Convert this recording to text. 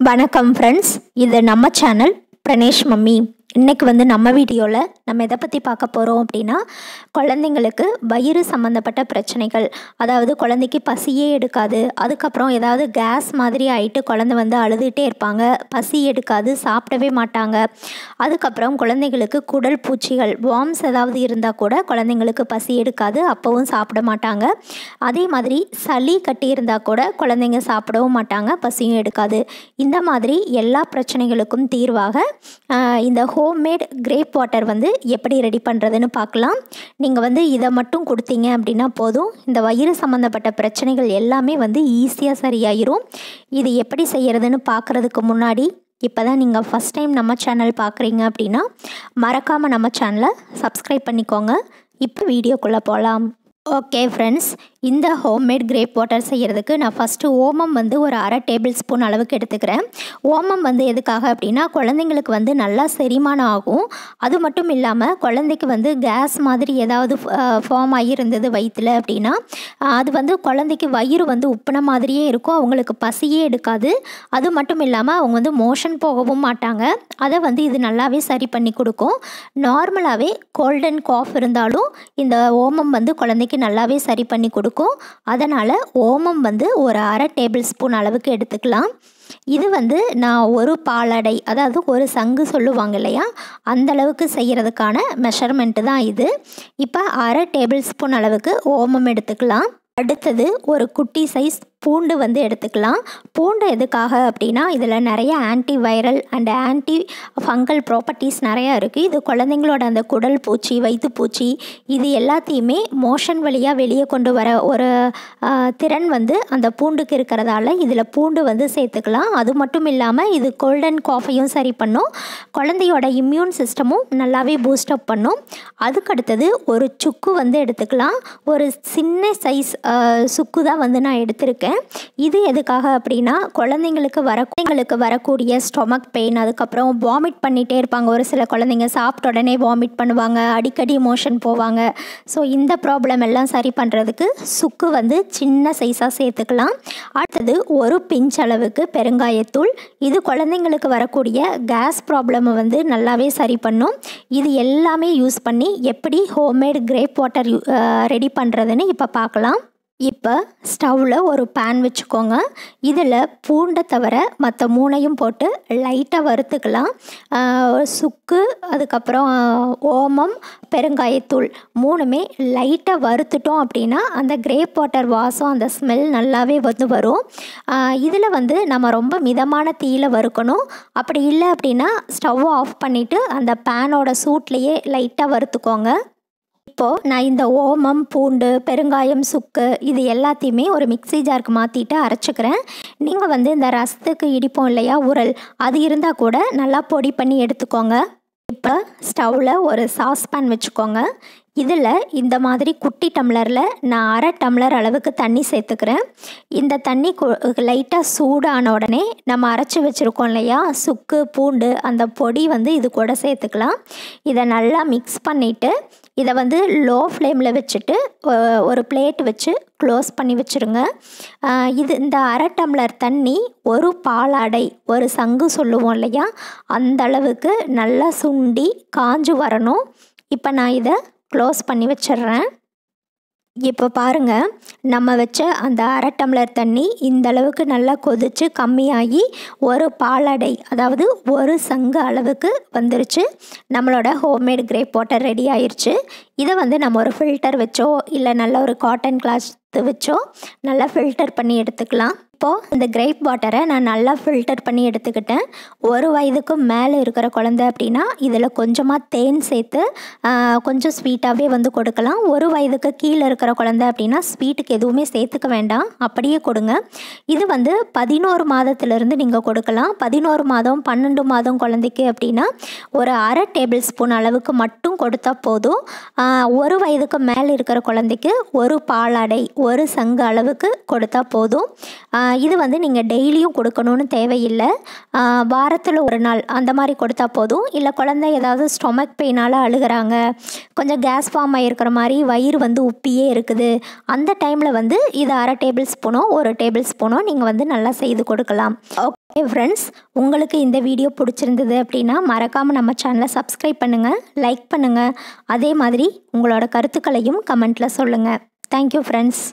வணக்கம் ஃப்ரெண்ட்ஸ் இது நம்ம சேனல் பிரணேஷ் மம்மி. இன்றைக்கி வந்து நம்ம வீடியோவில் நம்ம எதை பற்றி பார்க்க போகிறோம் அப்படின்னா குழந்தைங்களுக்கு வயிறு சம்மந்தப்பட்ட பிரச்சனைகள். அதாவது குழந்தைக்கு பசியே எடுக்காது. அதுக்கப்புறம் ஏதாவது கேஸ் மாதிரி ஆகிட்டு குழந்தை வந்து அழுதுகிட்டே இருப்பாங்க. பசி எடுக்காது சாப்பிடவே மாட்டாங்க. அதுக்கப்புறம் குழந்தைங்களுக்கு குடல் பூச்சிகள் வார்ம்ஸ் ஏதாவது இருந்தால் கூட குழந்தைங்களுக்கு பசி எடுக்காது அப்போவும் சாப்பிட மாட்டாங்க. அதே மாதிரி சளி கட்டி இருந்தால் கூட குழந்தைங்க சாப்பிடவும் மாட்டாங்க பசியும் எடுக்காது. இந்த மாதிரி எல்லா பிரச்சனைகளுக்கும் தீர்வாக இந்த ஹோம்மேட் கிரேப் வாட்டர் வந்து எப்படி ரெடி பண்ணுறதுன்னு பார்க்கலாம். நீங்கள் வந்து இதை மட்டும் கொடுத்தீங்க அப்படின்னா போதும். இந்த வயிறு சம்மந்தப்பட்ட பிரச்சனைகள் எல்லாமே வந்து ஈஸியாக சரியாயிரும். இது எப்படி செய்கிறதுன்னு பார்க்குறதுக்கு முன்னாடி இப்போ தான் நீங்கள் ஃபஸ்ட் டைம் நம்ம சேனல் பார்க்குறீங்க அப்படின்னா மறக்காமல் நம்ம சேனலை சப்ஸ்கிரைப் பண்ணிக்கோங்க. இப்போ வீடியோக்குள்ளே போகலாம் ஓகே ஃப்ரெண்ட்ஸ் இந்த ஹோம்மேட் கிரேப் வாட்டர் செய்கிறதுக்கு நான் ஃபஸ்ட்டு ஓமம் வந்து ஒரு அரை டேபிள் ஸ்பூன் அளவுக்கு எடுத்துக்கிறேன். ஓமம் வந்து எதுக்காக அப்படின்னா குழந்தைங்களுக்கு வந்து நல்லா செரிமானம் ஆகும். அது மட்டும் இல்லாமல் குழந்தைக்கு வந்து கேஸ் மாதிரி ஏதாவது ஃபார்ம் ஆகியிருந்தது வயிற்றில் அப்படின்னா அது வந்து குழந்தைக்கு வயிறு வந்து உப்புன மாதிரியே இருக்கும். அவங்களுக்கு பசியே எடுக்காது. அது மட்டும் இல்லாமல் அவங்க வந்து மோஷன் போகவும் மாட்டாங்க. அதை வந்து இது நல்லாவே சரி பண்ணி கொடுக்கும். நார்மலாகவே கோல்டன் காஃப் இருந்தாலும் இந்த ஓமம் வந்து குழந்தைக்கு நல்லாவே சரி பண்ணி கொடுக்கும். அதனால் ஓமம் வந்து ஒரு அரை டேபிள் ஸ்பூன் அளவுக்கு எடுத்துக்கலாம். இது வந்து நான் ஒரு பாலடை அதாவது ஒரு சங்கு சொல்லுவாங்க இல்லையா? அந்தளவுக்கு செய்கிறதுக்கான மெஷர்மெண்ட்டு தான் இது. இப்போ அரை டேபிள் ஸ்பூன் அளவுக்கு ஓமம் எடுத்துக்கலாம். அடுத்தது ஒரு குட்டி சைஸ் பூண்டு வந்து எடுத்துக்கலாம். பூண்டு எதுக்காக அப்படின்னா இதில் நிறைய anti viral and anti fungal properties நிறையா இருக்குது இது குழந்தைங்களோட அந்த குடல் பூச்சி வயிற்றுப்பூச்சி இது எல்லாத்தையுமே மோஷன் வழியாக வெளியே கொண்டு வர ஒரு திறன் வந்து அந்த பூண்டுக்கு இருக்கிறதால இதில் பூண்டு வந்து சேர்த்துக்கலாம். அது மட்டும் இல்லாமல் இது கோல்டன் காஃபையும் சரி பண்ணும். குழந்தையோட இம்யூன் சிஸ்டமும் நல்லாவே பூஸ்டப் பண்ணும். அதுக்கடுத்தது ஒரு சுக்கு வந்து எடுத்துக்கலாம். ஒரு சின்ன சைஸ் சுக்கு தான் வந்து நான் எடுத்திருக்கேன். இது எதுக்காக அப்படின்னா குழந்தைங்களுக்கு வர குழந்தைங்களுக்கு வரக்கூடிய ஸ்டொமக் பெயின் அதுக்கப்புறம் வாமிட் பண்ணிகிட்டே இருப்பாங்க. ஒரு சில குழந்தைங்க சாப்பிட்ட உடனே வாமிட் பண்ணுவாங்க அடிக்கடி மோஷன் போவாங்க. ஸோ இந்த ப்ராப்ளம் எல்லாம் சரி பண்ணுறதுக்கு சுக்கு வந்து சின்ன சைஸாக சேர்த்துக்கலாம். அடுத்தது ஒரு பிஞ்ச் அளவுக்கு பெருங்காயத்தூள். இது குழந்தைங்களுக்கு வரக்கூடிய கேஸ் ப்ராப்ளமை வந்து நல்லாவே சரி பண்ணும். இது எல்லாமே யூஸ் பண்ணி எப்படி ஹோம்மேட் கிரேப் வாட்டர் ரெடி பண்ணுறதுன்னு இப்போ பார்க்கலாம். இப்போ ஸ்டவ்வில் ஒரு பேன் வச்சுக்கோங்க. இதில் பூண்டை தவிர மற்ற மூணையும் போட்டு லைட்டாக வறுத்துக்கலாம். சுக்கு அதுக்கப்புறம் ஓமம் பெருங்காயத்தூள் மூணுமே லைட்டாக வறுத்துட்டோம் அப்படின்னா அந்த கிரேப் வாட்டர் வாசம் அந்த ஸ்மெல் நல்லாவே வந்து வரும். இதில் வந்து நம்ம ரொம்ப மிதமான தீயில் வறுக்கணும். அப்படி இல்லை அப்படின்னா ஸ்டவ் ஆஃப் பண்ணிவிட்டு அந்த பேனோட சூட்லேயே லைட்டாக வறுத்துக்கோங்க. இப்போது நான் இந்த ஓமம் பூண்டு பெருங்காயம் சுக்கு இது எல்லாத்தையுமே ஒரு மிக்ஸி ஜாருக்கு மாற்றிட்டு அரைச்சிக்கிறேன். நீங்கள் வந்து இந்த ரசத்துக்கு இடிப்போம் இல்லையா உரல் அது இருந்தால் கூட நல்லா பொடி பண்ணி எடுத்துக்கோங்க. இப்போ ஸ்டவ்வில் ஒரு சாஸ்பேன் வச்சுக்கோங்க. இதில் இந்த மாதிரி குட்டி டம்ளரில் நான் அரை டம்ளர் அளவுக்கு தண்ணி சேர்த்துக்கிறேன். இந்த தண்ணி லைட்டாக சூடான உடனே நம்ம அரைச்சி வச்சுருக்கோம் இல்லையா? சுக்கு பூண்டு அந்த பொடி வந்து இது கூட சேர்த்துக்கலாம். இதை நல்லா மிக்ஸ் பண்ணிவிட்டு இதை வந்து லோ ஃப்ளேமில் வச்சுட்டு ஒரு பிளேட் வச்சு க்ளோஸ் பண்ணி வச்சுருங்க. இது இந்த அரை டம்ளர் தண்ணி ஒரு பாலாடை ஒரு சங்கு சொல்லுவோம் இல்லையா? அந்த அளவுக்கு நல்லா சுண்டி காஞ்சு வரணும். இப்போ நான் இதை க்ளோஸ் பண்ணி வச்சிடுறேன் இப்போ பாருங்கள் நம்ம வச்ச அந்த அரை டம்ளர் தண்ணி இந்த அளவுக்கு நல்லா கொதிச்சு கம்மியாகி ஒரு பாலடை அதாவது ஒரு சங்கு அளவுக்கு வந்துருச்சு. நம்மளோட ஹோம்மேட் கிரேப் வாட்டர் ரெடி ஆயிடுச்சு இதை வந்து நம்ம ஒரு ஃபில்டர் வச்சோ இல்லை நல்ல ஒரு காட்டன் கிளாத் வச்சோ நல்லா ஃபில்டர் பண்ணி எடுத்துக்கலாம். இப்போது இந்த கிரேப் வாட்டரை நான் நல்லா ஃபில்டர் பண்ணி எடுத்துக்கிட்டேன். ஒரு வயதுக்கும் மேலே இருக்கிற குழந்தை அப்படின்னா இதில் கொஞ்சமாக தேன் சேர்த்து கொஞ்சம் ஸ்வீட்டாகவே வந்து கொடுக்கலாம். ஒரு வயதுக்கு கீழே இருக்கிற குழந்தை அப்படின்னா ஸ்வீட்டுக்கு எதுவுமே சேர்த்துக்க வேண்டாம். அப்படியே கொடுங்க. இது வந்து பதினோரு மாதத்துலேருந்து நீங்கள் கொடுக்கலாம். பதினோரு மாதம் பன்னெண்டு மாதம் குழந்தைக்கு அப்படின்னா ஒரு அரை டேபிள் ஸ்பூன் அளவுக்கு மட்டும் கொடுத்தா போதும். ஒரு வயதுக்கு மேலே இருக்கிற குழந்தைக்கு ஒரு பாலாடை ஒரு சங்கு அளவுக்கு கொடுத்தா போதும். இது வந்து நீங்கள் டெய்லியும் கொடுக்கணும்னு தேவையில்லை. வாரத்தில் ஒரு நாள் அந்த மாதிரி கொடுத்தா போதும். இல்லை குழந்தை ஏதாவது ஸ்டொமக் பெயினால் அழுகிறாங்க கொஞ்சம் கேஸ் ஃபார்ம் ஆகிருக்கிற மாதிரி வயிறு வந்து உப்பியே இருக்குது. அந்த டைமில் வந்து இது அரை டேபிள் ஸ்பூனோ ஒரு டேபிள் ஸ்பூனோ நீங்கள் வந்து நல்லா செய்து கொடுக்கலாம். ஓகே ஃப்ரெண்ட்ஸ் உங்களுக்கு இந்த வீடியோ பிடிச்சிருந்தது அப்படின்னா மறக்காமல் நம்ம சேனலை சப்ஸ்கிரைப் பண்ணுங்கள் லைக் பண்ணுங்கள் அதே மாதிரி உங்களோட கருத்துக்களையும் கமெண்ட்டில் சொல்லுங்கள் தேங்க்யூ ஃப்ரெண்ட்ஸ்